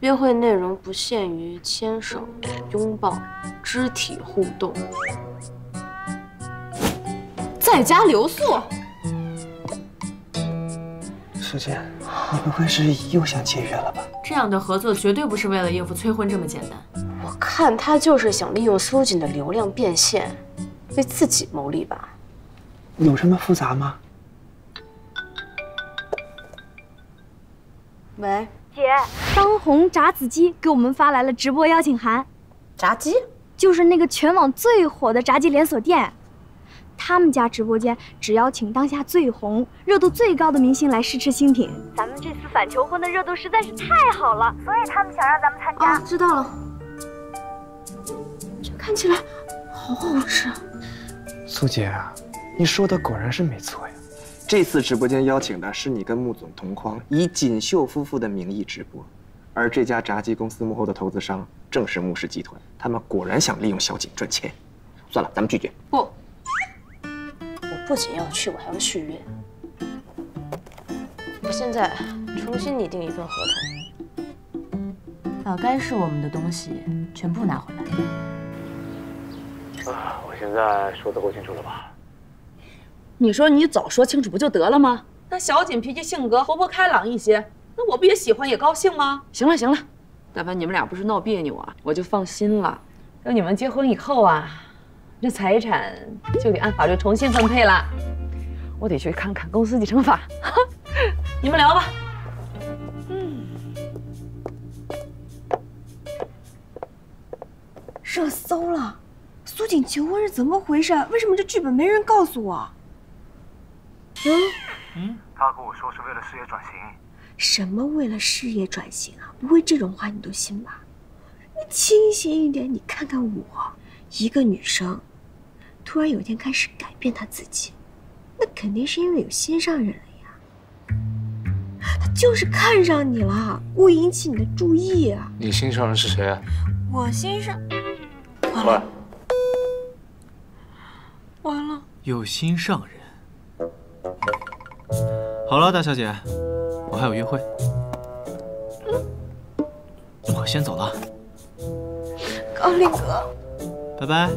约会内容不限于牵手、拥抱、肢体互动，在家留宿。苏姐，你不会是又想解约了吧？这样的合作绝对不是为了应付催婚这么简单。我看他就是想利用苏锦的流量变现，为自己谋利吧。有这么复杂吗？喂，姐，当红炸子鸡给我们发来了直播邀请函。炸鸡就是那个全网最火的炸鸡连锁店，他们家直播间只邀请当下最红、热度最高的明星来试吃新品。咱们这次反求婚的热度实在是太好了，所以他们想让咱们参加。啊，知道了。这看起来好好吃啊。苏姐啊，你说的果然是没错呀。这次直播间邀请的是你跟穆总同框，以锦绣夫妇的名义直播，而这家炸鸡公司幕后的投资商正是穆氏集团，他们果然想利用小锦赚钱。算了，咱们拒绝。不，我不仅要去，我还要续约。我现在重新拟定一份合同，把该是我们的东西全部拿回来。啊，我现在说的够清楚了吧？你说你早说清楚不就得了吗？那小锦脾气性格活泼开朗一些，那我不也喜欢也高兴吗？行了行了，但凡你们俩不是闹别扭啊，我就放心了。等你们结婚以后啊，这财产就得按法律重新分配了。我得去看看公司继承法。你们聊吧。嗯。热搜了，苏锦求婚是怎么回事？为什么这剧本没人告诉我？嗯嗯，他跟我说是为了事业转型。什么为了事业转型啊？不会这种话你都信吧？你清醒一点，你看看我，一个女生，突然有一天开始改变她自己，那肯定是因为有心上人了呀。他就是看上你了，故意引起你的注意啊。你心上人是谁啊？我心上，完喂了，完了。有心上人。好了，大小姐，我还有约会，我先走了，高林哥，拜拜。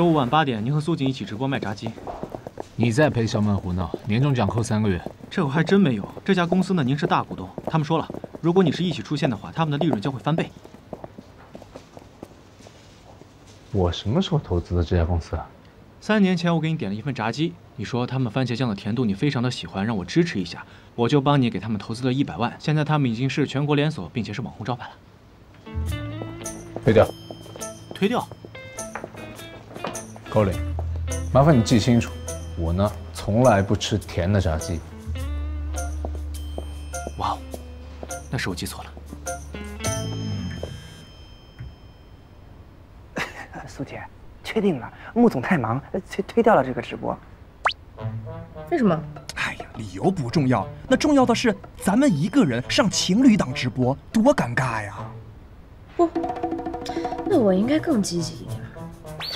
周五晚八点，您和苏锦一起直播卖炸鸡。你再陪小满胡闹，年终奖扣三个月。这我还真没有。这家公司呢，您是大股东，他们说了，如果你是一起出现的话，他们的利润将会翻倍。我什么时候投资的这家公司啊？三年前我给你点了一份炸鸡，你说他们番茄酱的甜度你非常的喜欢，让我支持一下，我就帮你给他们投资了一百万。现在他们已经是全国连锁，并且是网红招牌了。推掉。推掉。高磊，麻烦你记清楚，我呢从来不吃甜的炸鸡。哇哦，那是我记错了。苏姐，确定了，穆总太忙，呃推推掉了这个直播。为什么？哎呀，理由不重要，那重要的是咱们一个人上情侣档直播，多尴尬呀！不那我应该更积极一点。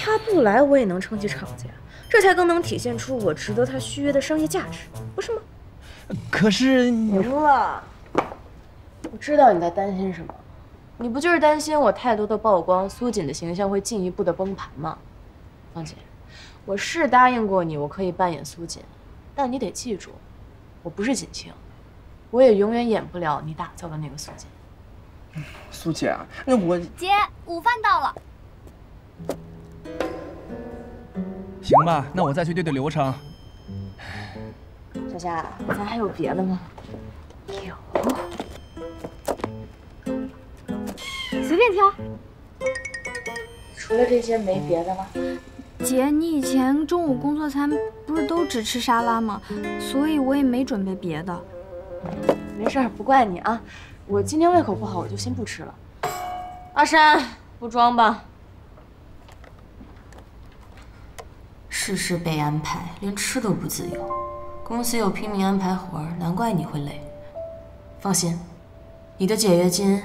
他不来，我也能撑起场子呀，这才更能体现出我值得他续约的商业价值，不是吗？可是你赢了，我知道你在担心什么，你不就是担心我太多的曝光，苏锦的形象会进一步的崩盘吗？方姐，我是答应过你，我可以扮演苏锦，但你得记住，我不是锦清，我也永远演不了你打造的那个苏锦。苏姐啊，那我姐，午饭到了。行吧，那我再去对对流程。小夏，咱还有别的吗？有，随便挑。除了这些没别的了？姐，你以前中午工作餐不是都只吃沙拉吗？所以我也没准备别的。没事儿，不怪你啊。我今天胃口不好，我就先不吃了。阿山，不装吧。事事被安排，连吃都不自由。公司又拼命安排活儿，难怪你会累。放心，你的解约金，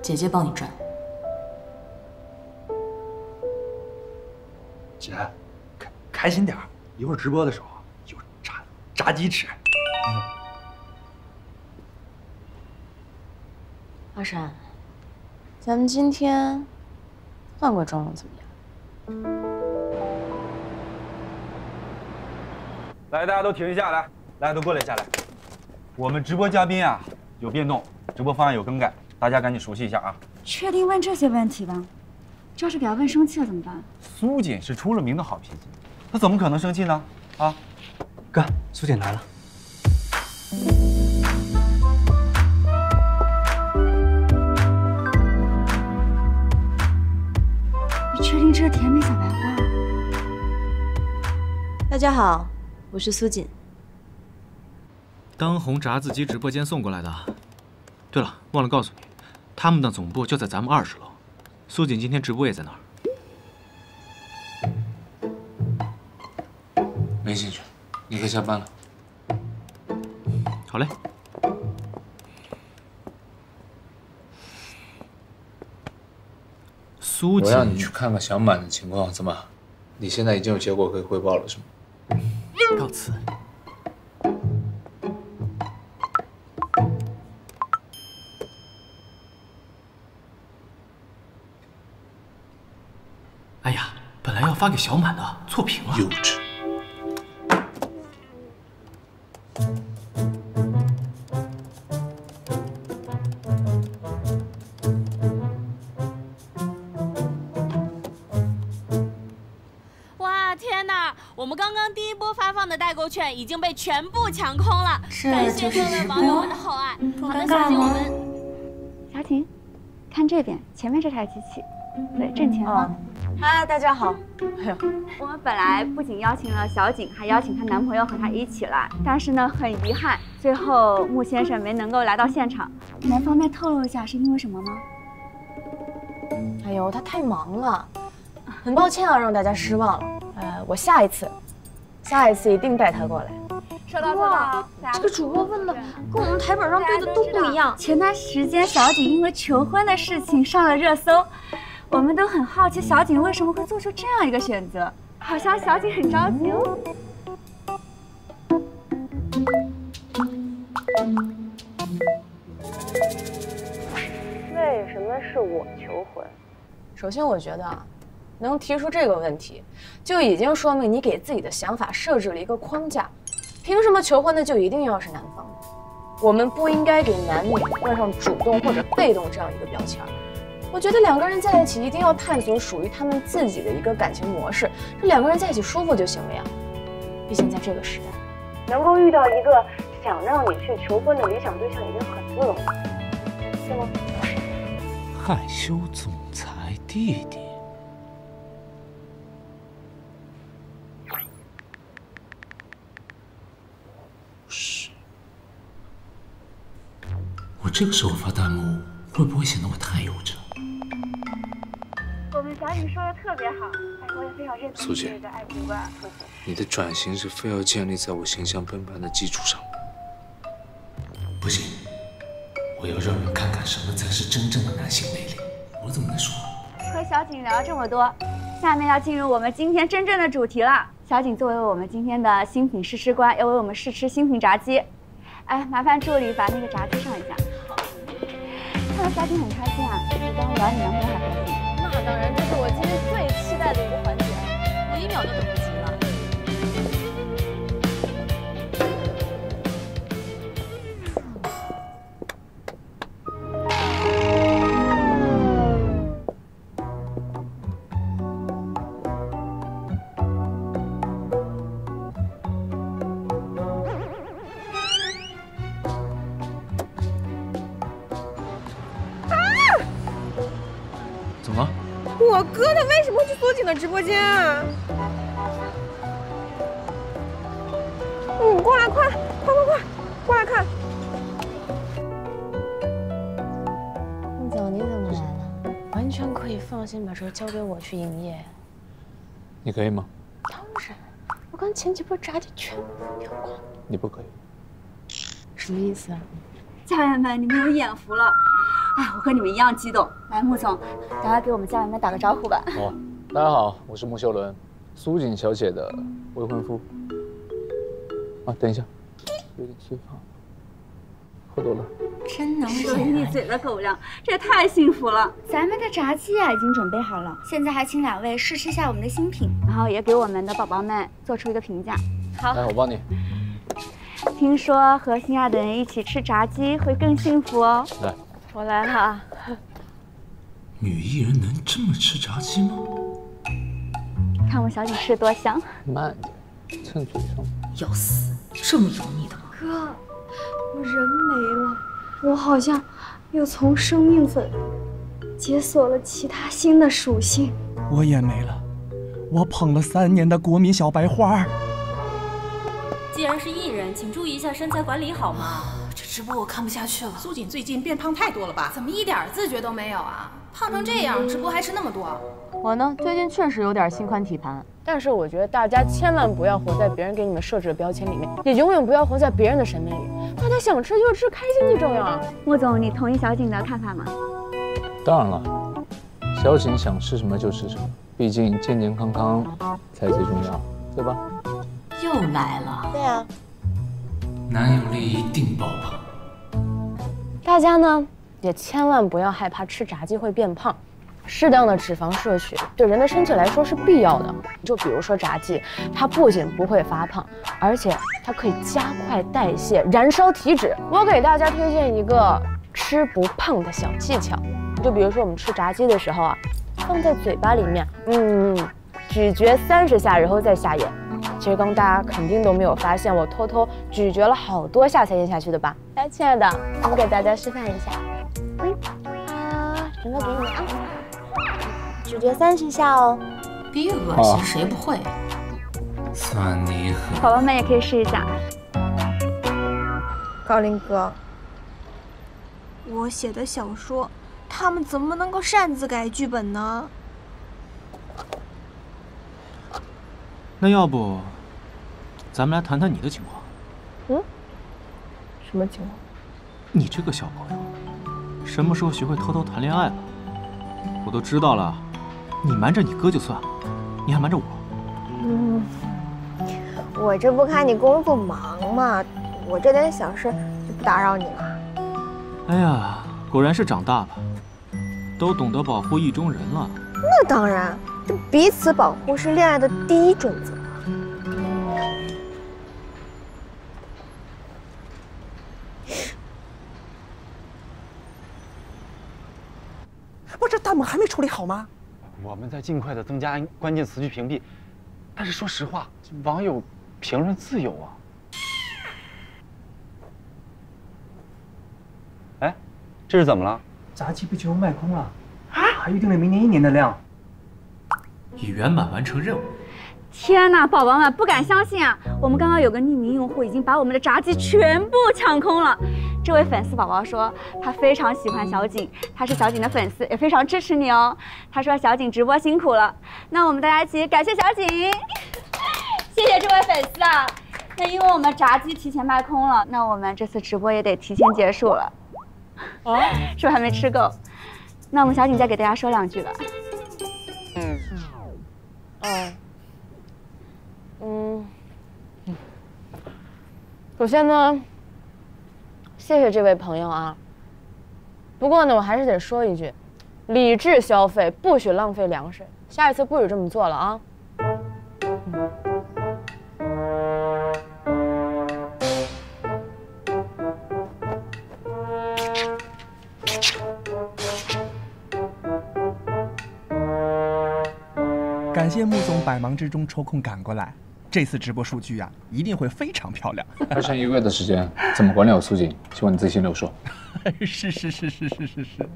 姐姐帮你赚。姐，开开心点儿，一会儿直播的时候有炸炸鸡吃。阿山，咱们今天换个妆容怎么样？来，大家都停一下，来，大家都过来一下来。我们直播嘉宾啊有变动，直播方案有更改，大家赶紧熟悉一下啊。确定问这些问题吗？这要是给他问生气了怎么办？苏锦是出了名的好脾气，他怎么可能生气呢？啊，哥，苏锦来了。你确定这是甜美小白花？大家好，我是苏锦。当红炸子鸡直播间送过来的。对了，忘了告诉你，他们的总部就在咱们二十楼。苏锦今天直播也在那儿。没兴趣，你可以下班了。好嘞。苏锦，我让你去看看小满的情况，怎么？你现在已经有结果可以汇报了，是吗？告辞。哎呀，本来要发给小满的，错评了。幼稚。券已经被全部抢空了，感谢各位网友们的厚爱。好的，小姐，我们小景，看这边，前面这台机器，对，正前方。嗨，大家好。哎呦，我们本来不仅邀请了小景，还邀请她男朋友和她一起来，但是呢，很遗憾，最后穆先生没能够来到现场。能方便透露一下是因为什么吗？哎呦，他太忙了，很抱歉啊，让大家失望了。呃，我下一次，下一次一定带他过来。收到，收到。这个主播问的跟我们台本上对的都不一样。前段时间小景因为求婚的事情上了热搜，我们都很好奇小景为什么会做出这样一个选择，好像小景很着急哦。为什么是我求婚？首先，我觉得啊，能提出这个问题，就已经说明你给自己的想法设置了一个框架。凭什么求婚的就一定要是男方？我们不应该给男女冠上主动或者被动这样一个标签。我觉得两个人在一起一定要探索属于他们自己的一个感情模式，这两个人在一起舒服就行了呀。毕竟在这个时代，能够遇到一个想让你去求婚的理想对象已经很不容易，是吗？害羞总裁弟弟，是。我这个时候发弹幕，会不会显得我太幼稚？我们小景说的特别好，哎，我也非常认同苏姐你的爱情观。你的转型是非要建立在我形象崩盘的基础上。不行，我要让人看看什么才是真正的男性魅力。我怎么能输啊？和小景聊了这么多，下面要进入我们今天真正的主题了。小景作为我们今天的新品试吃官，要为我们试吃新品炸鸡。哎，麻烦助理把那个炸鸡上一下。家庭很开心啊，比刚刚玩你男朋友还开心。那当然，这是我今天最期待的一个环节，我一秒都等不及间啊？你过来，快，快快快，过来看。穆总，你怎么来了？完全可以放心把这交给我去营业。你可以吗？当然，我刚前几波炸鸡全部掉光。你不可以。什么意思啊？家人们，你们有眼福了！哎，我和你们一样激动。来，穆总，赶快给我们家人们打个招呼吧。哦，大家好，我是穆秀伦，苏锦小姐的未婚夫。啊，等一下，有点气泡，喝多了。真能说一嘴的狗粮，这也太幸福了！咱们的炸鸡啊已经准备好了，现在还请两位试吃一下我们的新品，然后也给我们的宝宝们做出一个评价。好，来，我帮你。听说和心爱的人一起吃炸鸡会更幸福哦。来，我来了。女艺人能这么吃炸鸡吗？看我小景吃多香。慢点，趁嘴上。要死，这么油腻的吗？哥，我人没了。我好像又从生命粉解锁了其他新的属性。我也没了，我捧了三年的国民小白花。既然是艺人，请注意一下身材管理好吗？这直播我看不下去了。苏锦最近变胖太多了吧？怎么一点自觉都没有啊？胖成这样，直播还吃那么多？我呢，最近确实有点心宽体盘，但是我觉得大家千万不要活在别人给你们设置的标签里面，也永远不要活在别人的审美里。大家想吃就吃，开心最重要。穆总，你同意小景的看法吗？当然了，小景想吃什么就吃什么，毕竟健健康康才最重要，对吧？又来了。对啊。男友力一定爆棚。大家呢？也千万不要害怕吃炸鸡会变胖，适当的脂肪摄取对人的身体来说是必要的。就比如说炸鸡，它不仅不会发胖，而且它可以加快代谢，燃烧体脂。我给大家推荐一个吃不胖的小技巧，就比如说我们吃炸鸡的时候啊，放在嘴巴里面，嗯，咀嚼三十下，然后再下咽。其实刚大家肯定都没有发现，我偷偷咀嚼了好多下才咽下去的吧？来，亲爱的，我给大家示范一下。嗯啊，整个给你啊，咀嚼三十下哦。别恶心，谁不会？算你狠。宝宝们也可以试一下。高林哥，我写的小说，他们怎么能够擅自改剧本呢？那要不，咱们来谈谈你的情况。嗯？什么情况？你这个小朋友。什么时候学会偷偷谈恋爱了？我都知道了，你瞒着你哥就算了，你还瞒着我。嗯，我这不看你工作忙嘛，我这点小事就不打扰你了。哎呀，果然是长大了，都懂得保护意中人了。那当然，这彼此保护是恋爱的第一准则。不是弹幕还没处理好吗？我们在尽快的增加关键词去屏蔽，但是说实话，网友评论自由啊。哎，这是怎么了？炸鸡被全部卖空了，啊，还预定了明年一年的量，已圆满完成任务。天哪，宝宝们不敢相信啊！我们刚刚有个匿名用户已经把我们的炸鸡全部抢空了。这位粉丝宝宝说他非常喜欢小景，他是小景的粉丝，也非常支持你哦。他说小景直播辛苦了，那我们大家一起感谢小景，谢谢这位粉丝啊。那因为我们炸鸡提前卖空了，那我们这次直播也得提前结束了。哦，是不是还没吃够？那我们小景再给大家说两句吧。嗯，哦。嗯，首先呢，谢谢这位朋友啊。不过呢，我还是得说一句，理智消费，不许浪费粮食。下一次不许这么做了啊。感谢穆总百忙之中抽空赶过来。这次直播数据啊，一定会非常漂亮。还剩一个月的时间，怎么管理好苏锦？希望你自信留说。是是是是是是是。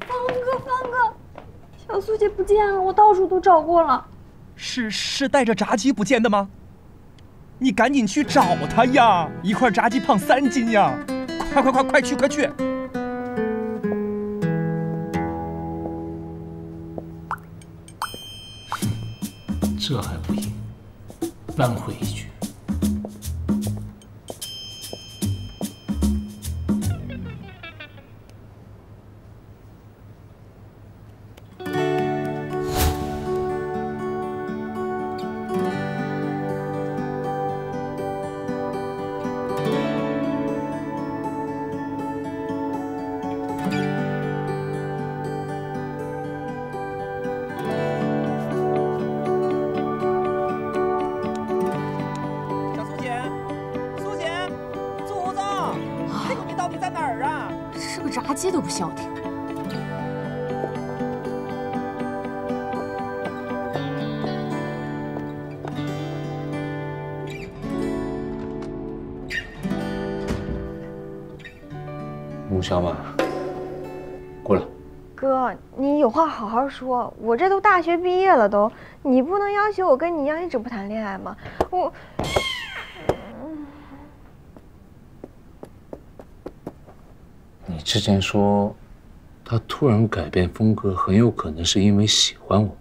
方哥，方哥，小苏姐不见了，我到处都找过了。是是带着炸鸡不见的吗？你赶紧去找她呀！一块炸鸡胖三斤呀！快快快快去快去！这还不赢？扳回一局穆小马，过来。哥，你有话好好说。我这都大学毕业了都，你不能要求我跟你一样一直不谈恋爱吗？我，你之前说，他突然改变风格，很有可能是因为喜欢我。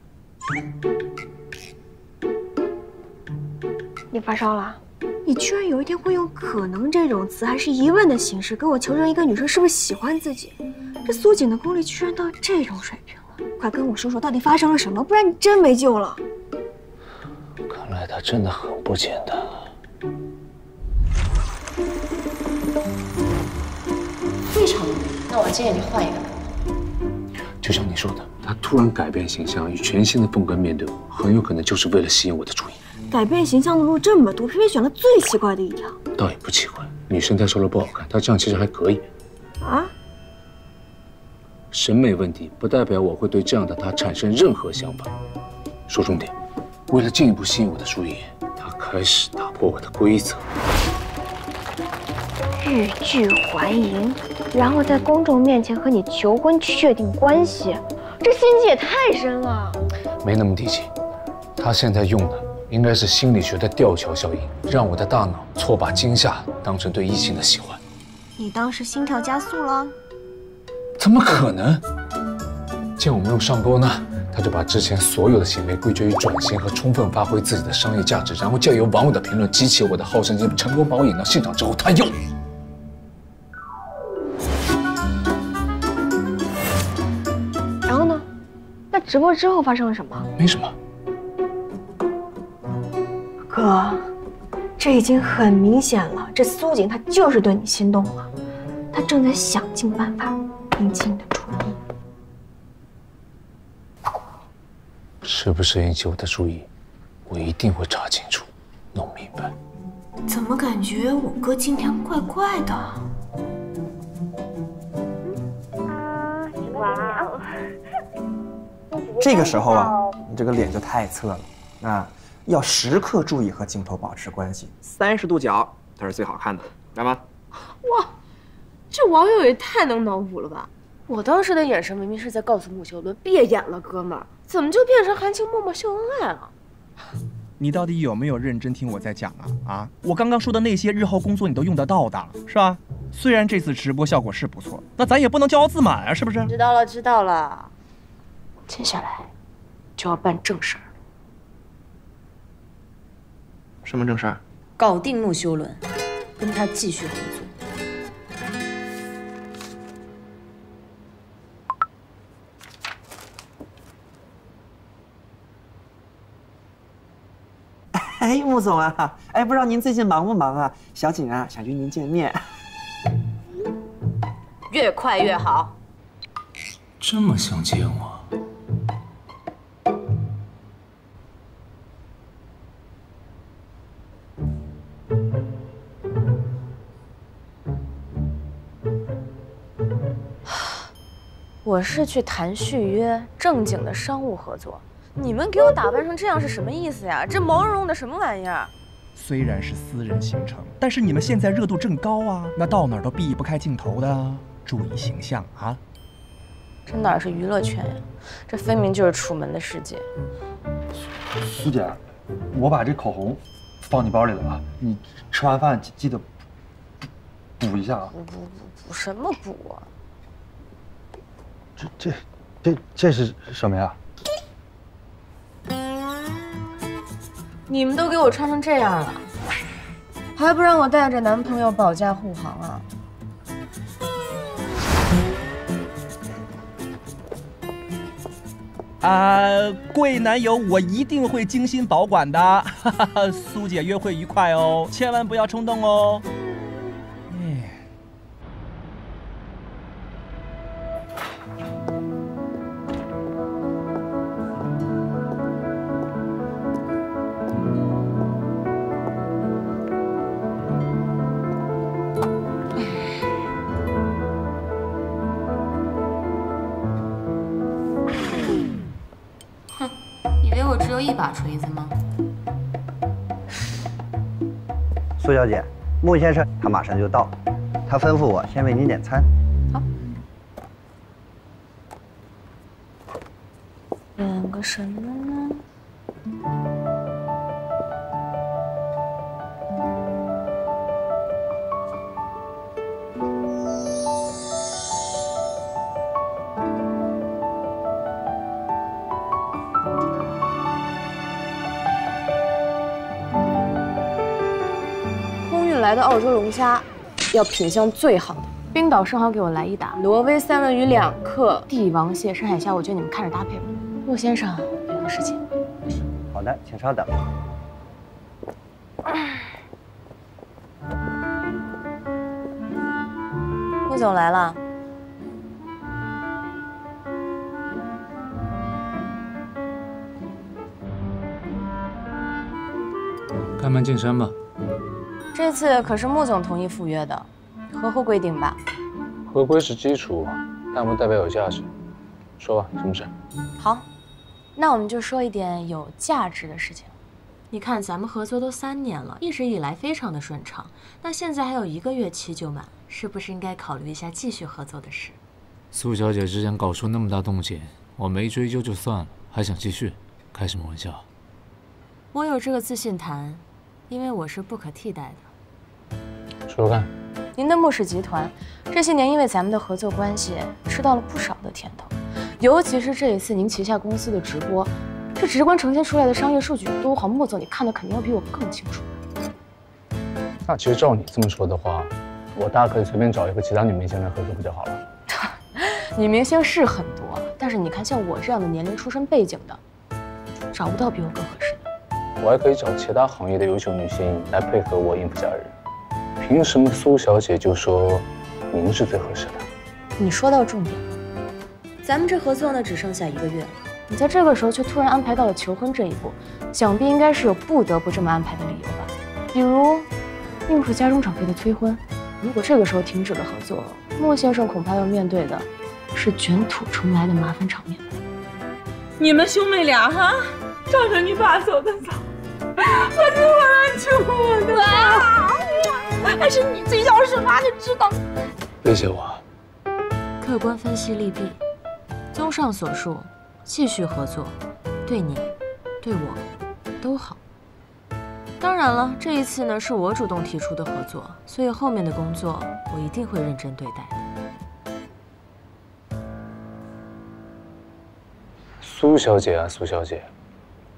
你发烧了？你居然有一天会用“可能”这种词，还是疑问的形式，跟我求证一个女生是不是喜欢自己？这苏锦的功力居然到这种水平了！快跟我说说，到底发生了什么？不然你真没救了。看来他真的很不简单。非常努力，那我建议你换一个。就像你说的，他突然改变形象，以全新的风格面对我，很有可能就是为了吸引我的注意。改变形象的路这么多，偏偏选了最奇怪的一条。倒也不奇怪，女生太瘦了不好看，她这样其实还可以。啊？审美问题不代表我会对这样的她产生任何想法。说重点，为了进一步吸引我的注意，她开始打破我的规则。欲拒还迎，然后在公众面前和你求婚确定关系，这心机也太深了。没那么低级，他现在用的。应该是心理学的吊桥效应，让我的大脑错把惊吓当成对异性的喜欢。你当时心跳加速了？怎么可能？见我没有上钩呢，他就把之前所有的行为归结于转型和充分发挥自己的商业价值，然后借由网友的评论激起我的好胜心，成功把我引到现场之后，他又……直播之后发生了什么？没什么。哥，这已经很明显了，这苏锦她就是对你心动了，她正在想尽办法引起你的注意。是不是引起我的注意，我一定会查清楚，弄明白。怎么感觉我哥今天怪怪的？哇！这个时候啊，你这个脸就太侧了，那。要时刻注意和镜头保持关系，三十度角才是最好看的，来吧？哇，这网友也太能脑补了吧！我当时的眼神明明是在告诉穆秀伦别演了，哥们儿，怎么就变成含情脉脉秀恩爱了？你到底有没有认真听我在讲啊？啊，我刚刚说的那些日后工作你都用得到的，是吧？虽然这次直播效果是不错，那咱也不能骄傲自满啊，是不是？知道了，知道了。接下来就要办正事儿。什么正事儿？搞定穆修伦，跟他继续合作。哎，穆总啊，哎，不知道您最近忙不忙啊？小景啊，想约您见面。越快越好。这么想见我？我是去谈续约，正经的商务合作。你们给我打扮成这样是什么意思呀？这毛茸茸的什么玩意儿？虽然是私人行程，但是你们现在热度正高啊，那到哪儿都避不开镜头的，注意形象啊！这哪是娱乐圈呀？这分明就是楚门的世界。苏姐，我把这口红放你包里了啊，你吃完饭记得补补一下啊。补补补补什么补啊？这这这这是什么呀？你们都给我穿成这样了，还不让我带着男朋友保驾护航啊？啊，贵男友，我一定会精心保管的。哈哈苏姐，约会愉快哦，千万不要冲动哦。一把锤子吗？苏小姐，穆先生他马上就到，他吩咐我先为您点餐。好点个什么呢？的澳洲龙虾，要品相最好的。冰岛生蚝给我来一打，挪威三文鱼两克，帝王蟹、深海虾，我觉得你们看着搭配吧。陆先生，有个事情。好的，请稍等。陆总来了。开门见山吧。这次可是穆总同意赴约的，合乎规定吧？合规是基础，但不代表有价值。说吧，什么事？好，那我们就说一点有价值的事情。你看，咱们合作都三年了，一直以来非常的顺畅。那现在还有一个月期就满，是不是应该考虑一下继续合作的事？苏小姐之前搞出那么大动静，我没追究就算了，还想继续？开什么玩笑？我有这个自信谈，因为我是不可替代的。说说看。您的穆氏集团这些年因为咱们的合作关系，吃到了不少的甜头，尤其是这一次您旗下公司的直播，这直观呈现出来的商业数据有多好，穆总你看的肯定要比我更清楚。那其实照你这么说的话，我大可以随便找一个其他女明星来合作不就好了？女明星是很多，但是你看像我这样的年龄、出身背景的，找不到比我更合适的。我还可以找其他行业的优秀女星来配合我应付家人。凭什么苏小姐就说您是最合适的？你说到重点了，咱们这合作呢只剩下一个月了，你在这个时候却突然安排到了求婚这一步，想必应该是有不得不这么安排的理由吧？比如应付家中长辈的催婚。如果这个时候停止了合作，莫先生恐怕要面对的是卷土重来的麻烦场面。你们兄妹俩哈，照着你爸走的早，我就回来求我的爸。还是你最孝顺妈就知道。威胁我？客观分析利弊，综上所述，继续合作，对你，对我，都好。当然了，这一次呢是我主动提出的合作，所以后面的工作我一定会认真对待的。苏小姐啊，苏小姐，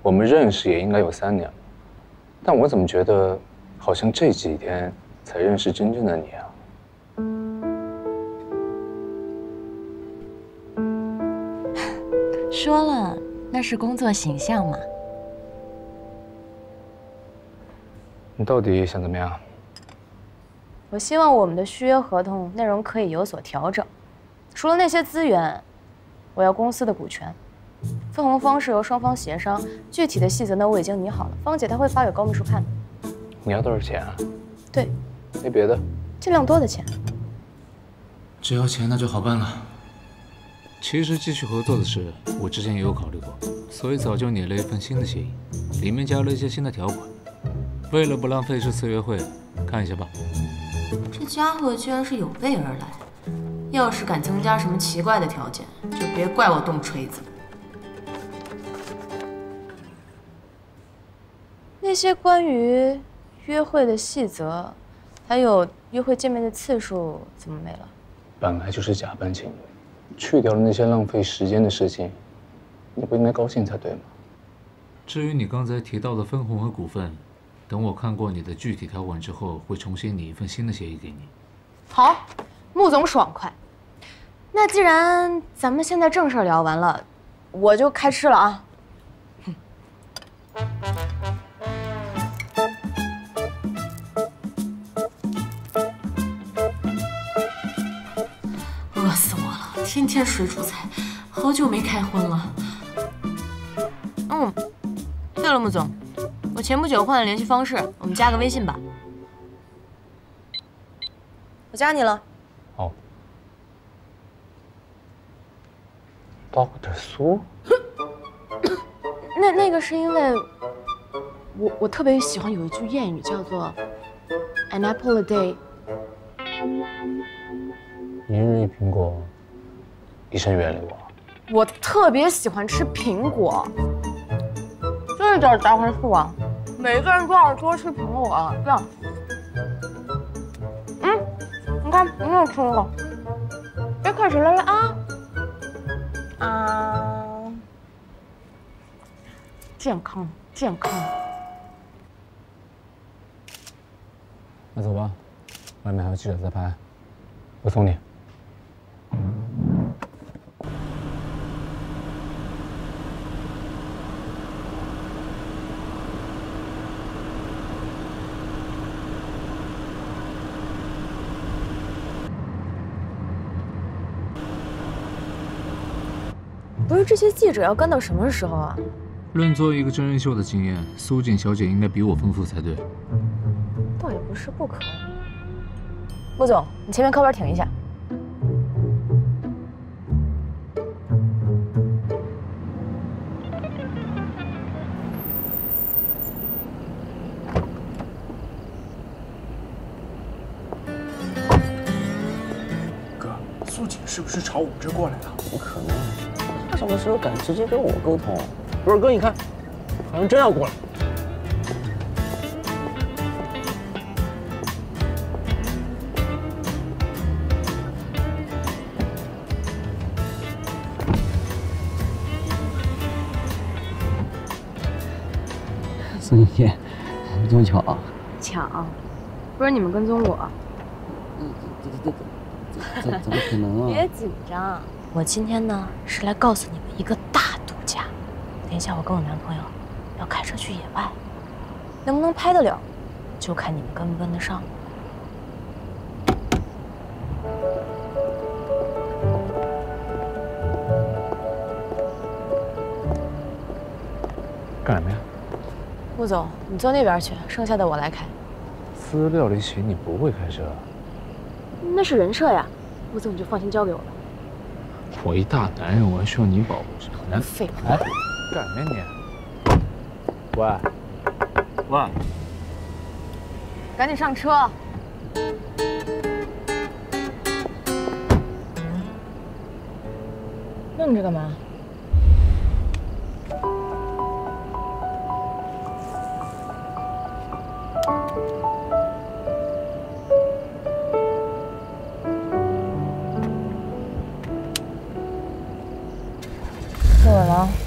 我们认识也应该有三年了，但我怎么觉得好像这几天才认识真正的你啊？说了，那是工作形象嘛。你到底想怎么样？我希望我们的续约合同内容可以有所调整，除了那些资源，我要公司的股权，分红方式由双方协商，具体的细则呢我已经拟好了，芳姐她会发给高秘书看的。你要多少钱啊？对，没别的，尽量多的钱。只要钱那就好办了。其实继续合作的事，我之前也有考虑过，所以早就拟了一份新的协议，里面加了一些新的条款。为了不浪费这次约会，看一下吧。这家伙居然是有备而来，要是敢增加什么奇怪的条件，就别怪我动锤子。那些关于约会的细则，还有约会见面的次数，怎么没了？本来就是假扮情侣，去掉了那些浪费时间的事情，你不应该高兴才对吗？至于你刚才提到的分红和股份。等我看过你的具体条款之后，会重新拟一份新的协议给你。好，穆总爽快。那既然咱们现在正事聊完了，我就开吃了啊。饿天天水煮菜，好久没开荤了。嗯，对了，穆总。我前不久换了联系方式，我们加个微信吧。我加你了。哦。Doctor 苏。那那个是因为我我特别喜欢有一句谚语叫做 “an apple a day”。一日一苹果，一生远离我。我特别喜欢吃苹果，这点杂回数啊，每个人都要多吃苹果，这样。嗯，你看，你也吃了，别开始了啊啊！健康，健康。那走吧，外面还有记者在拍，我送你。是这些记者要干到什么时候啊？论做一个真人秀的经验，苏锦小姐应该比我丰富才对。倒也不是不可以。穆总，你前面靠边停一下。哥，苏锦是不是朝我们这过来的？不可能，他什么时候敢直接跟我沟通？不是哥，你看，好像真要过来。苏锦姐，这么巧啊？巧，不是你们跟踪我？怎怎么可能啊？别紧张，我今天呢是来告诉你们一个大独家。等一下我跟我男朋友要开车去野外，能不能拍得了，就看你们跟不跟得上。干什么呀？穆总，你坐那边去，剩下的我来开。资料里写你不会开车，那是人设呀，穆总你就放心交给我吧。我一大男人，我还需要你保护什么？男废话。哎，干什么呀你？喂，喂，赶紧上车。愣着干嘛？稳了。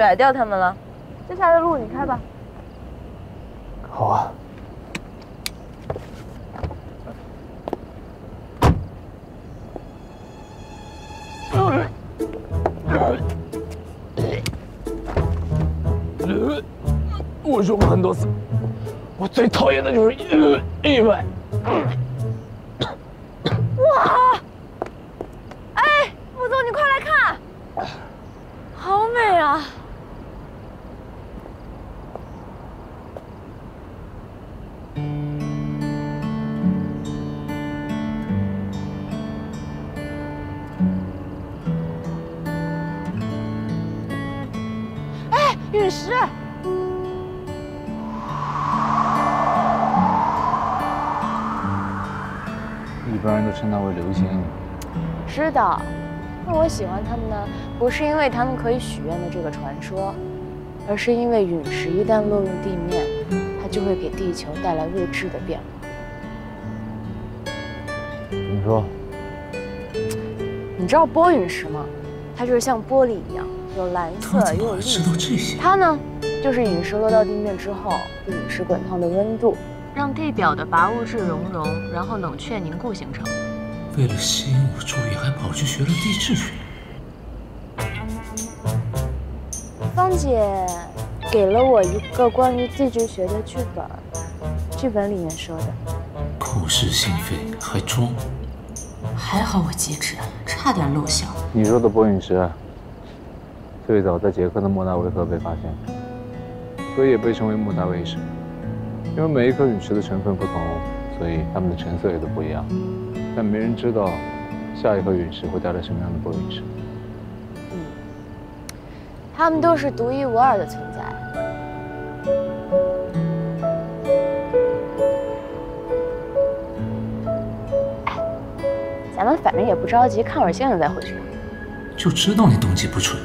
甩掉他们了。接下来的路你开吧。好啊。我说过很多次，我最讨厌的就是意意外。知道，那我喜欢他们呢，不是因为他们可以许愿的这个传说，而是因为陨石一旦落入地面，它就会给地球带来未知的变化。怎么说？你知道波陨石吗？它就是像玻璃一样，有蓝色又有绿色。它呢，就是陨石落到地面之后，被陨石滚烫的温度，让地表的拔物质熔融，然后冷却凝固形成。为了吸引我注意，还跑去学了地质学。芳姐给了我一个关于地质学的剧本，剧本里面说的。口是心非，还装。还好我机智，差点露馅。你说的波陨石，最早在捷克的莫纳维河被发现，所以也被称为莫纳维石。因为每一颗陨石的成分不同，所以它们的成色也都不一样。但没人知道下一颗陨石会带来什么样的波陨石。嗯，他们都是独一无二的存在。咱们反正也不着急，看会儿星星再回去。就知道你动机不纯。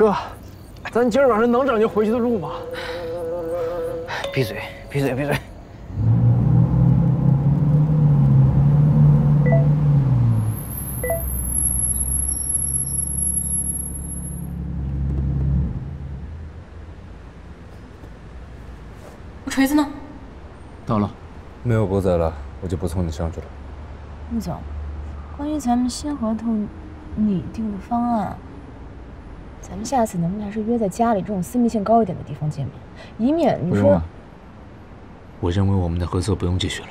哥，咱今儿晚上能找您回去的路吗？闭嘴，闭嘴，闭嘴！我锤子呢？到了，没有狗仔了，我就不送你上去了。穆总，关于咱们新合同拟定的方案，咱们下次能不能还是约在家里这种私密性高一点的地方见面，以免你说。我认为我们的合作不用继续了。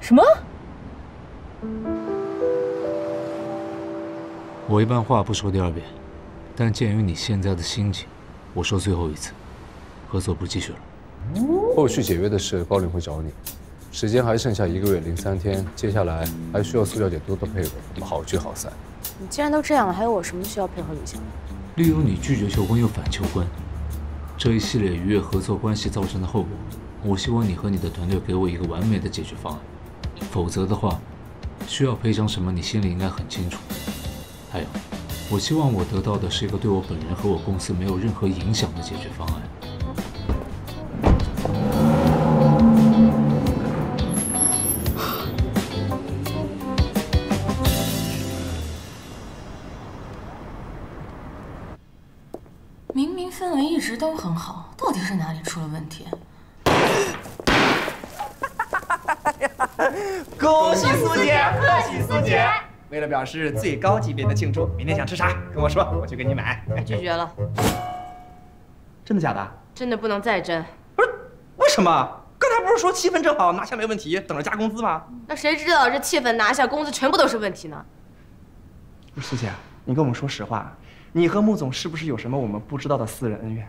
什么？我一般话不说第二遍，但鉴于你现在的心情，我说最后一次，合作不继续了。后续解约的事，高领会找你。时间还剩下一个月零三天，接下来还需要苏小姐多多配合，我们好聚好散。你既然都这样了，还有我什么需要配合履行的？例如你拒绝求婚又反求婚，这一系列逾越合作关系造成的后果，我希望你和你的团队给我一个完美的解决方案。否则的话，需要赔偿什么，你心里应该很清楚。还有，我希望我得到的是一个对我本人和我公司没有任何影响的解决方案。直都很好，到底是哪里出了问题？恭喜苏姐，恭喜苏姐！为了表示最高级别的庆祝，明天想吃啥跟我说，我去给你买。拒绝了，真的假的？真的不能再真。不是。为什么？刚才不是说气氛正好，拿下没问题，等着加工资吗？那谁知道这气氛拿下，工资全部都是问题呢？不是苏姐，你跟我们说实话，你和穆总是不是有什么我们不知道的私人恩怨？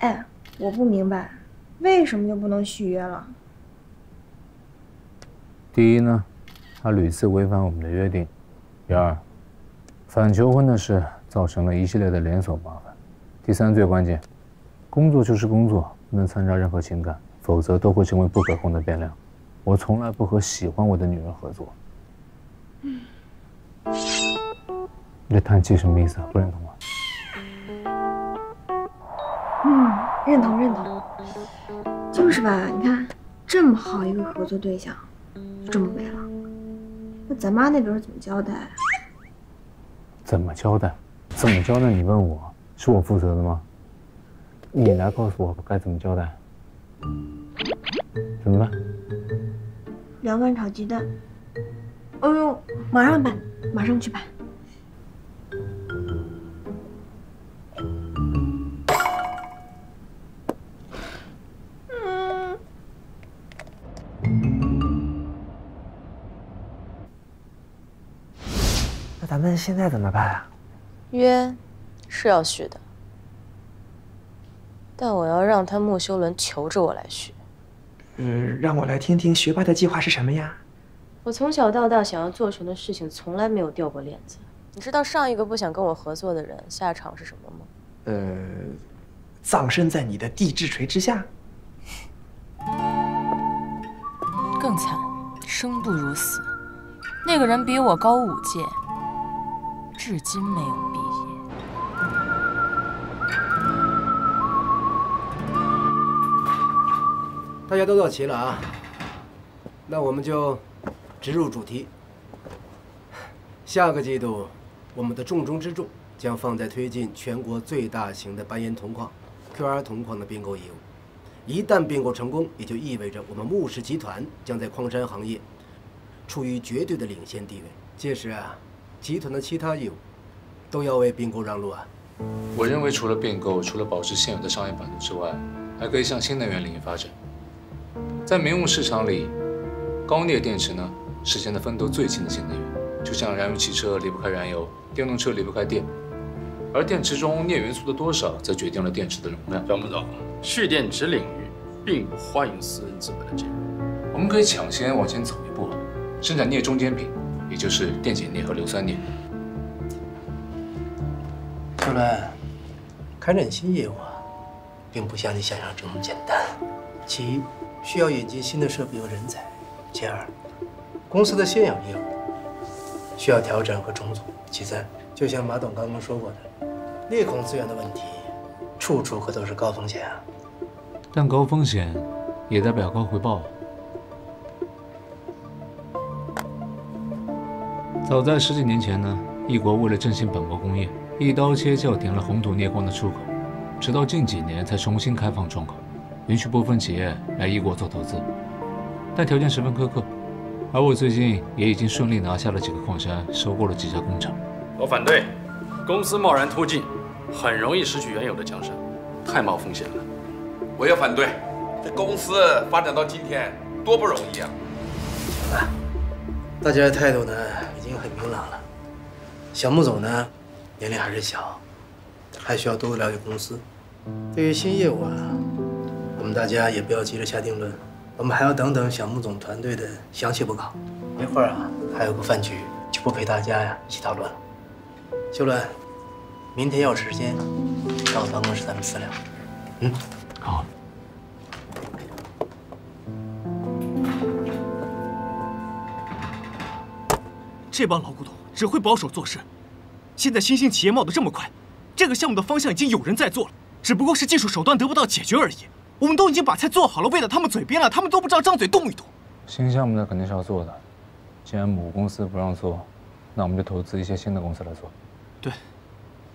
哎，我不明白，为什么就不能续约了？第一呢，他屡次违反我们的约定；第二，反求婚的事造成了一系列的连锁麻烦；第三，最关键，工作就是工作，不能掺杂任何情感，否则都会成为不可控的变量。我从来不和喜欢我的女人合作。你这叹气什么意思啊？不认同吗？嗯，认同认同。就是吧，你看这么好一个合作对象，就这么没了，那咱妈那边怎么交代？怎么交代？怎么交代？你问我，是我负责的吗？你来告诉我该怎么交代。怎么办？凉拌炒鸡蛋。哎呦，马上办，马上去办。现在怎么办啊？约是要续的，但我要让他穆修伦求着我来续。呃，让我来听听学霸的计划是什么呀？我从小到大想要做成的事情，从来没有掉过链子。你知道上一个不想跟我合作的人下场是什么吗？呃，葬身在你的地质锤之下。更惨，生不如死。那个人比我高五届，至今没有毕业。大家都到齐了啊，那我们就直入主题。下个季度，我们的重中之重将放在推进全国最大型的白银铜矿 QR 铜矿的并购业务。一旦并购成功，也就意味着我们穆氏集团将在矿山行业处于绝对的领先地位。届时啊，集团的其他业务都要为并购让路啊。我认为，除了并购，除了保持现有的商业版图之外，还可以向新能源领域发展。在民用市场里，高镍电池呢是现在分头最近的新能源。就像燃油汽车离不开燃油，电动车离不开电，而电池中镍元素的多少，则决定了电池的容量。张部总，蓄电池领域并不欢迎私人资本的介入，我们可以抢先往前走一步，生产镍中间品，也就是电解镍和硫酸镍。秀兰，开展新业务啊，并不像你想象这么简单。其一，需要引进新的设备和人才；其二，公司的现有业务需要调整和重组；其三，就像马董刚刚说过的，裂孔资源的问题，处处可都是高风险啊。但高风险也代表高回报。早在十几年前呢，一国为了振兴本国工业，一刀切叫停了红土镍矿的出口，直到近几年才重新开放窗口，允许部分企业来一国做投资，但条件十分苛刻。而我最近也已经顺利拿下了几个矿山，收购了几家工厂。我反对，公司贸然突进，很容易失去原有的江山，太冒风险了。我也反对，这公司发展到今天多不容易啊！啊，大家的态度呢很明朗了。小穆总呢年龄还是小，还需要多多了解公司。对于新业务啊，我们大家也不要急着下定论。我们还要等等小穆总团队的详细报告。一会儿啊，还有个饭局，就不陪大家呀一起讨论了。秀伦，明天要有时间到办公室咱们私聊。嗯，好。这帮老古董只会保守做事。现在新兴企业冒得这么快，这个项目的方向已经有人在做了，只不过是技术手段得不到解决而已。我们都已经把菜做好了，喂到他们嘴边了，他们都不知道张嘴动一动。新项目那肯定是要做的，既然母公司不让做，那我们就投资一些新的公司来做。对，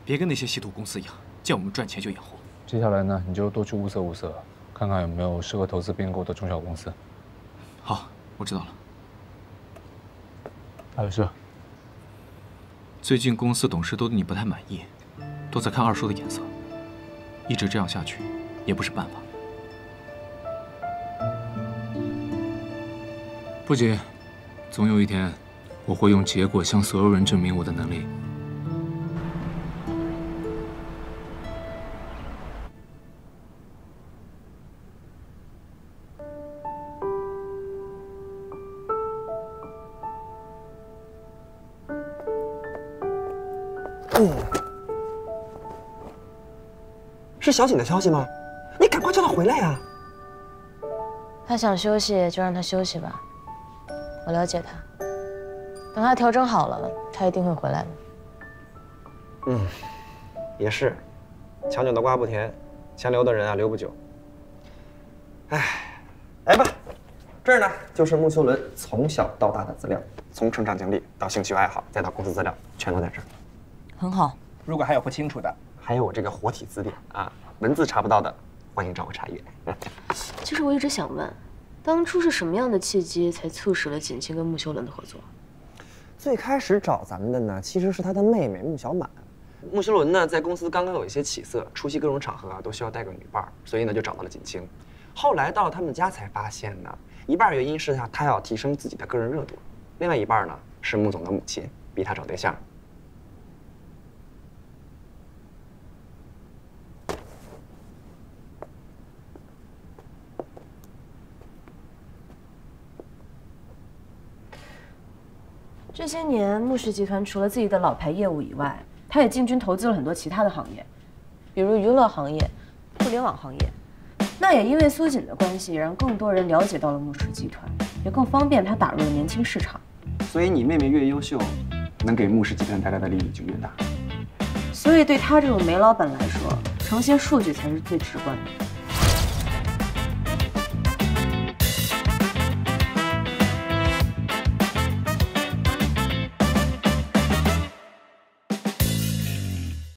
别跟那些稀土公司一样，见我们赚钱就养活。接下来呢，你就多去物色物色，看看有没有适合投资并购的中小公司。好，我知道了。还有事？最近公司董事都对你不太满意，都在看二叔的眼色，一直这样下去也不是办法。不急，总有一天，我会用结果向所有人证明我的能力。小景的消息吗？你赶快叫他回来呀！他想休息就让他休息吧，我了解他。等他调整好了，他一定会回来的。嗯，也是，强扭的瓜不甜，强留的人啊留不久。哎，来吧，这儿呢就是穆秋伦从小到大的资料，从成长经历到兴趣爱好，再到公司资料，全都在这儿。很好。如果还有不清楚的，还有我这个活体字典啊，文字查不到的，欢迎找我查阅。其实我一直想问，当初是什么样的契机才促使了锦清跟穆修伦的合作？最开始找咱们的呢，其实是他的妹妹穆小满。穆修伦呢，在公司刚刚有一些起色，出席各种场合啊，都需要带个女伴儿，所以呢，就找到了锦清。后来到了他们家才发现呢，一半原因是他他要提升自己的个人热度，另外一半呢是穆总的母亲逼他找对象，这些年，穆氏集团除了自己的老牌业务以外，他也进军投资了很多其他的行业，比如娱乐行业、互联网行业。那也因为苏锦的关系，让更多人了解到了穆氏集团，也更方便他打入了年轻市场。所以你妹妹越优秀，能给穆氏集团带来的利益就越大。所以对他这种煤老板来说，呈现数据才是最直观的。